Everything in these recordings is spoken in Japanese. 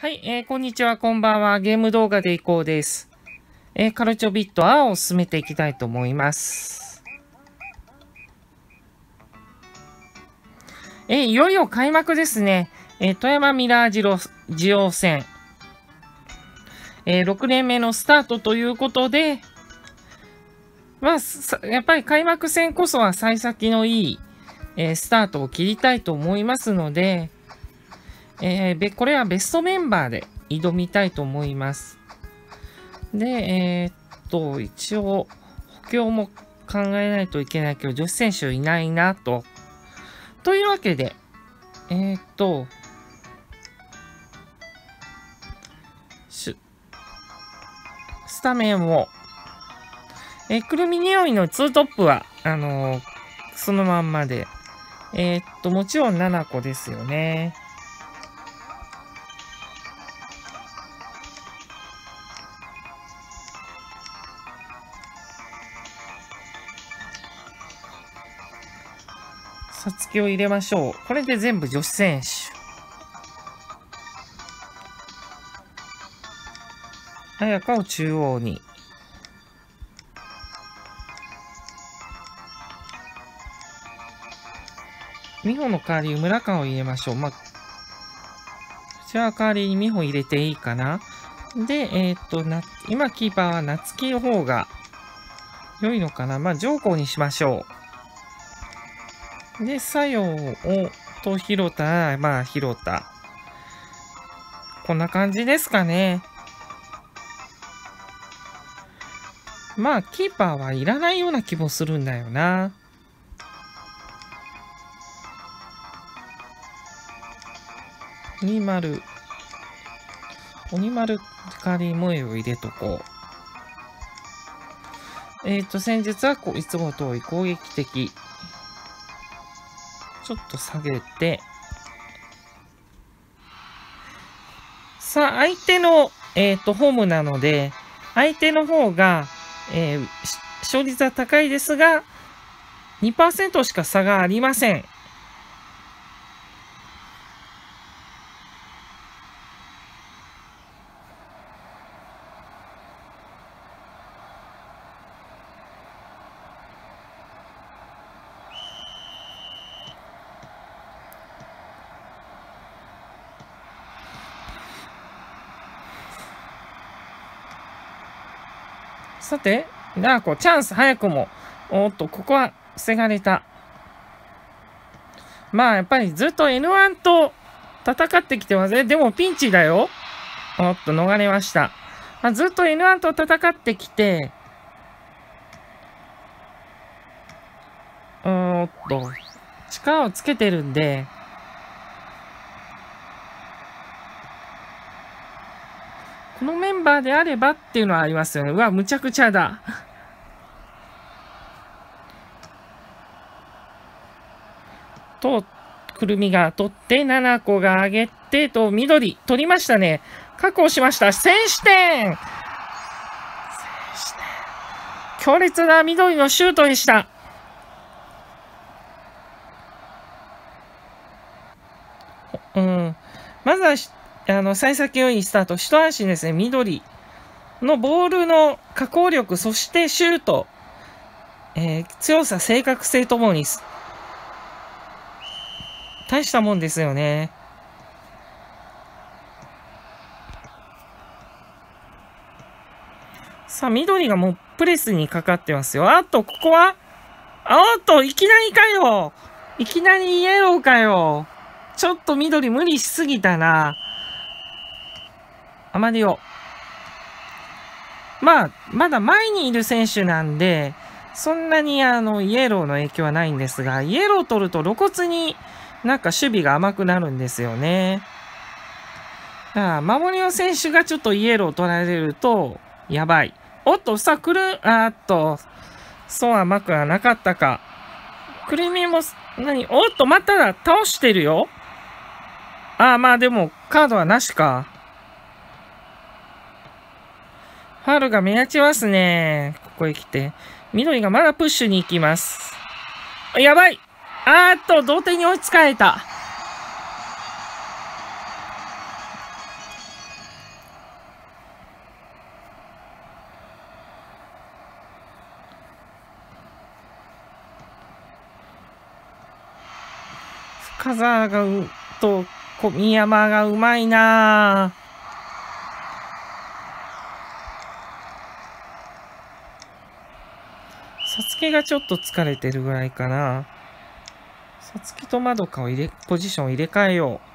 はい、えー、こんにちは、こんばんは。ゲーム動画でいこうです。えー、カルチョビット A を進めていきたいと思います。えー、いよいよ開幕ですね。えー、富山ミラージロジオ戦。えー、6年目のスタートということで、まあ、やっぱり開幕戦こそは幸先のいい、えー、スタートを切りたいと思いますので、えー、これはベストメンバーで挑みたいと思います。で、えー、っと、一応、補強も考えないといけないけど、女子選手いないなと。というわけで、えー、っと、スタメンを、えー、くるみ匂いのツートップは、あのー、そのまんまで、えー、っと、もちろん7個ですよね。さつきを入れましょう。これで全部女子選手。彩香を中央に。美穂の代わりに村川を入れましょう。まあ、こちらは代わりに美穂入れていいかな。で、えー、と、な、今キーパーは夏希の方が良いのかな。まあ、上皇にしましょう。で、作用を、と広田、まあ、広田。こんな感じですかね。まあ、キーパーはいらないような気もするんだよな。鬼丸。鬼丸代わり萌えを入れとこう。えっ、ー、と、戦術はこういつも通り攻撃的。ちょっと下げて、さあ、相手の、えっ、ー、と、ホームなので、相手の方が、えー、勝率は高いですが、2%しか差がありません。さて、ダーコ、チャンス、早くも。おっと、ここは防がれた。まあ、やっぱりずっと N1 と戦ってきてますね。でもピンチだよ。おっと、逃れました。まあ、ずっと N1 と戦ってきて、おっと、力をつけてるんで、このメンバーであればっていうのはありますよね。うわ、むちゃくちゃだ。と、くるみが取って、7個が上げて、と、緑、取りましたね。確保しました。選手点選手点強烈な緑のシュートでした。うん。まずは、あの、幸先良いスタート、一安心ですね、緑のボールの加工力、そしてシュート、えー、強さ、正確性ともに、大したもんですよね。さあ、緑がもうプレスにかかってますよ。あと、ここはあっと、いきなりかよいきなりイエローかよちょっと緑無理しすぎたな。アマディオ。まあ、まだ前にいる選手なんで、そんなにあの、イエローの影響はないんですが、イエロー取ると露骨になんか守備が甘くなるんですよね。だから、守りの選手がちょっとイエローを取られると、やばい。おっと、さあ、来る、あっと、そう甘くはなかったか。クリミも、何おっと、また、倒してるよ。ああ、まあでも、カードはなしか。ファルが目立ちますね。ここへ来て。緑がまだプッシュに行きます。やばいあーっと、同点に追いつかれた。深沢がう、と、小宮山がうまいなぁ。さつきがちょっと疲れてるぐらいかな。さつきとまどかを入れ、ポジション入れ替えよう。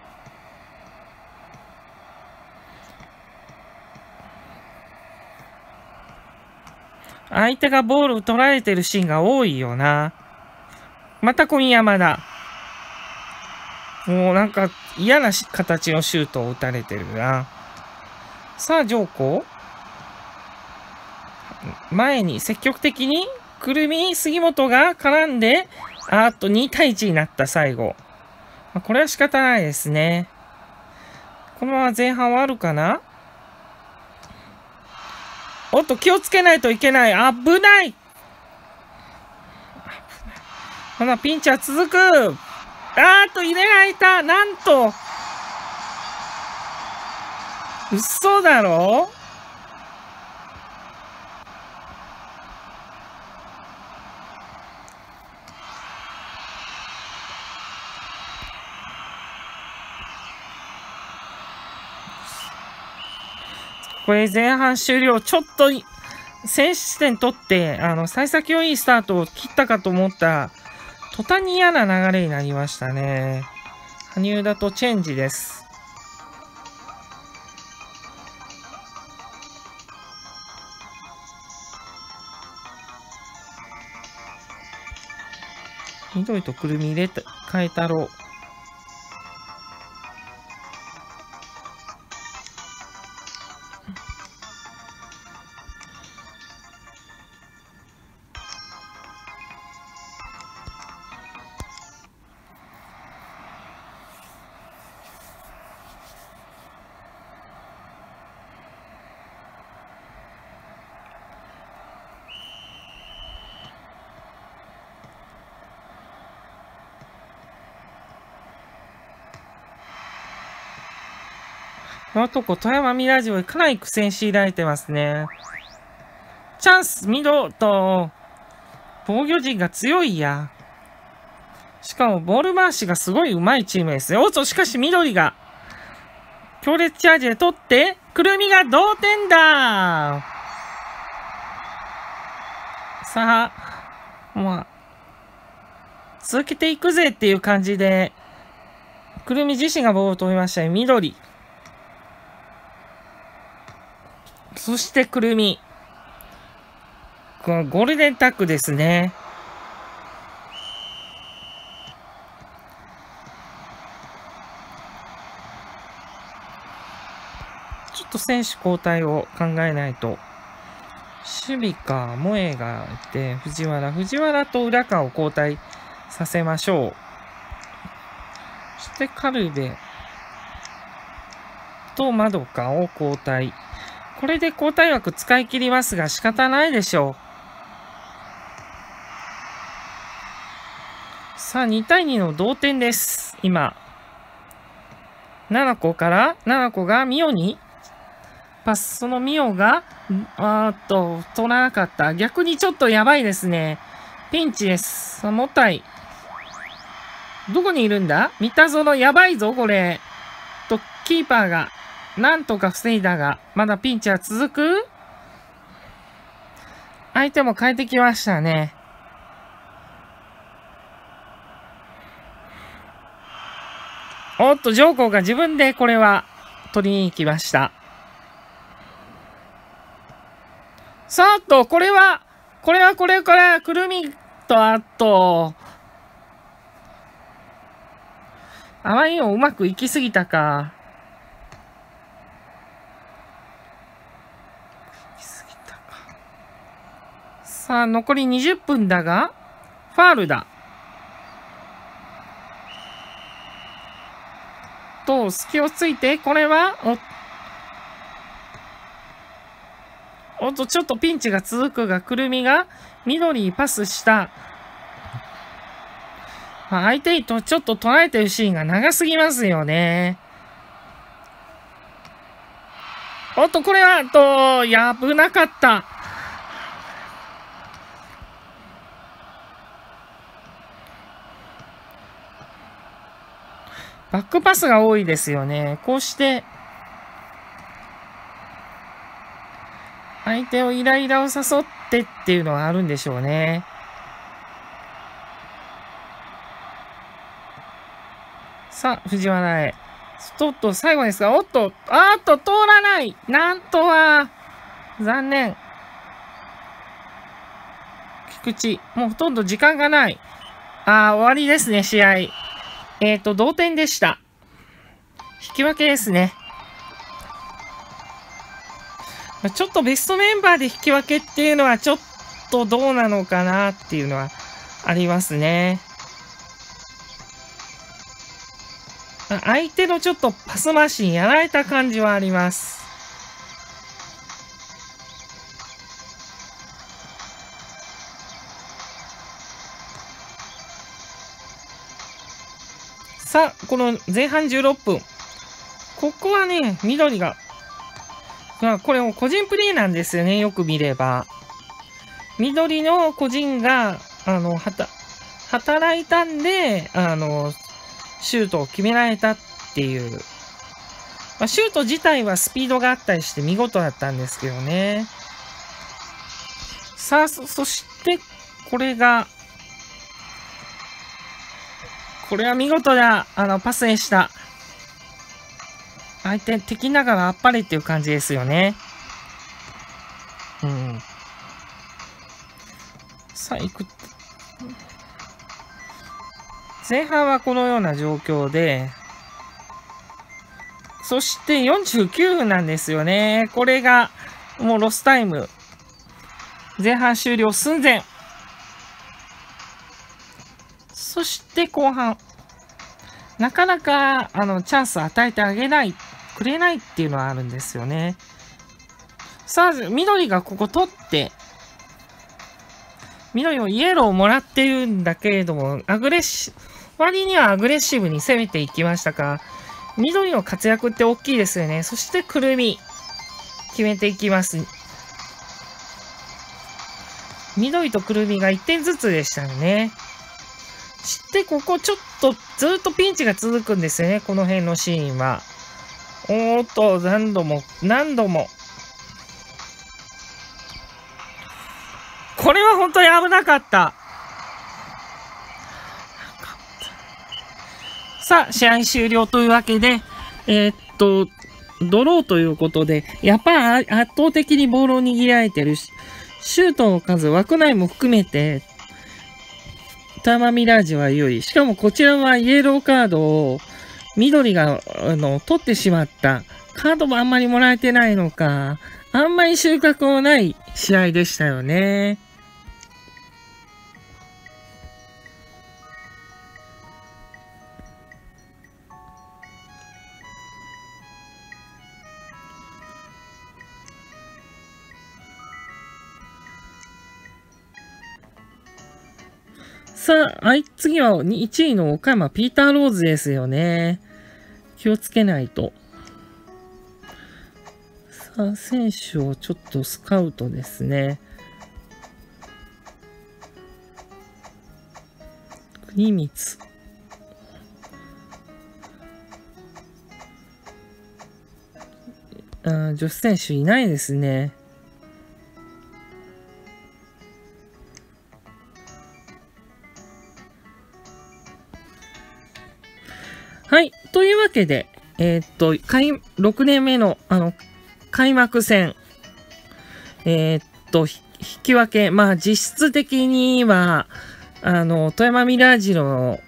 相手がボールを取られてるシーンが多いよな。また小宮山だ。もうなんか嫌な形のシュートを打たれてるな。さあ、ジョーコ前に積極的に、くるみ、杉本が絡んで、あっと2対1になった最後。まあ、これは仕方ないですね。このまま前半終わるかな？おっと、気をつけないといけない。危ないまだピンチは続く。あーっと、入れられた。なんと。嘘だろ？これ前半終了。ちょっと、選手点取って、あの、幸先をいいスタートを切ったかと思った、途端に嫌な流れになりましたね。羽生だとチェンジです。緑とくるみ入れた、変えたろう。このとこ、富山ミラージュかなり苦戦強いられてますね。チャンス、ミドと、防御陣が強いや。しかも、ボール回しがすごい上手いチームですね。おっと、しかし緑が、強烈チャージで取って、くるみが同点ださあ、まあ、続けていくぜっていう感じで、くるみ自身がボールを飛びましたね。緑。そしてくるみ。このゴールデンタックですね。ちょっと選手交代を考えないと。守備か、萌えがいて、藤原。藤原と浦川を交代させましょう。そしてカルベとまどかを交代。これで交代枠使い切りますが仕方ないでしょう。さあ、2対2の同点です。今。7個から、7個がミオにパス、そのミオが、あーっと、取らなかった。逆にちょっとやばいですね。ピンチです。さあ、もたい。どこにいるんだ？三田園やばいぞ、これ。と、キーパーがなんとか防いだが、まだピンチは続く？相手も変えてきましたね。おっと、ジョーコが自分でこれは取りに行きました。さあと、これは、これはこれから、くるみとあと、あまりにもうまくいきすぎたか。さあ、残り20分だが、ファールだ。と、隙をついて、これは、お、おっと、ちょっとピンチが続くが、くるみが緑にパスした。相手とちょっと捉えてるシーンが長すぎますよね。おっと、これは、と、危なかった。バックパスが多いですよね。こうして、相手をイライラを誘ってっていうのはあるんでしょうね。さあ、藤原へ。ちょっと最後ですが、おっと、あーっと、通らないなんとは、残念。菊池、もうほとんど時間がない。ああ、終わりですね、試合。えっ、ー、と、同点でした。引き分けですね。ちょっとベストメンバーで引き分けっていうのはちょっとどうなのかなっていうのはありますね。相手のちょっとパスマシンやられた感じはあります。さあ、この前半16分。ここはね、緑が、まあ、これも個人プレーなんですよね、よく見れば。緑の個人が、あの、はた、働いたんで、あの、シュートを決められたっていう。まあ、シュート自体はスピードがあったりして見事だったんですけどね。さあ、そ、そして、これが、これは見事な、あの、パスでした。相手、敵ながらあっぱれっていう感じですよね。うん。さあ、行く。前半はこのような状況で、そして49分なんですよね。これが、もうロスタイム。前半終了寸前。そして後半。なかなか、あの、チャンス与えてあげない、くれないっていうのはあるんですよね。さあ、緑がここ取って、緑もイエローをもらってるんだけれども、アグレッシブ、割にはアグレッシブに攻めていきましたか。緑の活躍って大きいですよね。そしてくるみ、決めていきます。緑とくるみが1点ずつでしたね。してここちょっとずっとピンチが続くんですよね。この辺のシーンは。おーっと、何度も、何度も。これは本当に危なかった。さあ、試合終了というわけで、えー、っと、ドローということで、やっぱり圧倒的にボールを握られてるし、シュートの数、枠内も含めてタマミラジュは有利。しかもこちらはイエローカードを緑が、あの、取ってしまった。カードもあんまりもらえてないのか。あんまり収穫のない試合でしたよね。さあ、次は1位の岡山ピーター・ローズですよね。気をつけないと。さあ、選手をちょっとスカウトですね。国光。あ女子選手いないですね。けで、えー、っと、6年目の、あの、開幕戦、えー、っと、引き分け、まあ、実質的には、あの、富山ミラージュの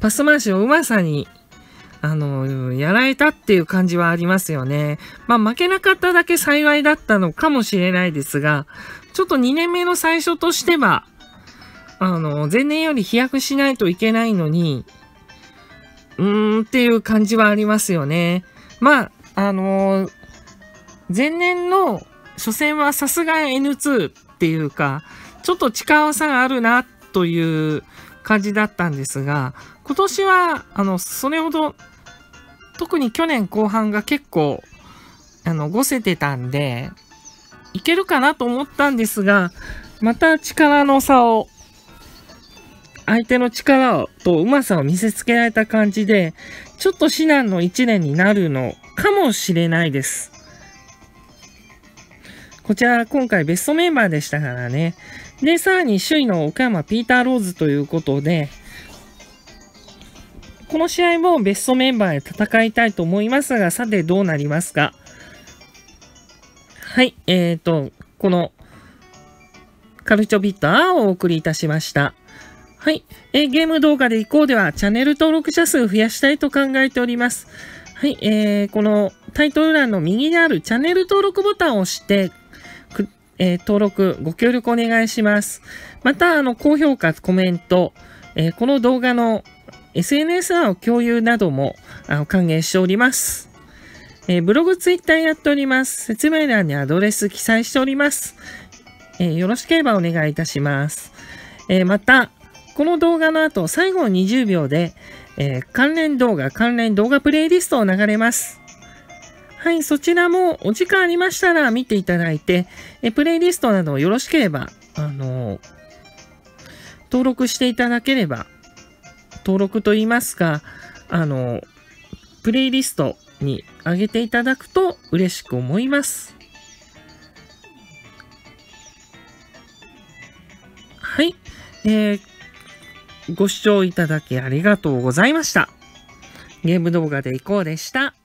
パス回しのうまさに、あの、やられたっていう感じはありますよね。まあ、負けなかっただけ幸いだったのかもしれないですが、ちょっと2年目の最初としては、あの、前年より飛躍しないといけないのに、うーんっていう感じはありますよね。まあ、あのー、前年の初戦はさすが N2 っていうか、ちょっと力差があるなという感じだったんですが、今年は、あの、それほど、特に去年後半が結構、あの、ごせてたんで、いけるかなと思ったんですが、また力の差を相手の力とうまさを見せつけられた感じで、ちょっと至難の一年になるのかもしれないです。こちら今回ベストメンバーでしたからね。で、さらに首位の岡山ピーター・ローズということで、この試合もベストメンバーで戦いたいと思いますが、さてどうなりますか？はい、えーと、このカルチョビット R をお送りいたしました。はい、え、ゲーム動画でいこうではチャンネル登録者数増やしたいと考えております。はい、えー、このタイトル欄の右にあるチャンネル登録ボタンを押して、えー、登録、ご協力お願いします。また、あの、高評価、コメント、えー、この動画の SNS の共有などもあの歓迎しております。えー、ブログ、ツイッターやっております。説明欄にアドレス記載しております。えよろしければお願いいたします。えまた、この動画の後、最後の20秒で、え関連動画、関連動画プレイリストを流れます。はい、そちらもお時間ありましたら見ていただいて、えプレイリストなどよろしければ、あの登録していただければ、登録といいますか、あのプレイリストに上げていただくと嬉しく思います。はい、えー、ご視聴いただきありがとうございました。ゲーム動画でいこうでした。